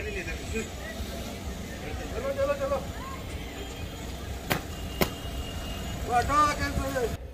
चलो चलो चलो। कैंसिल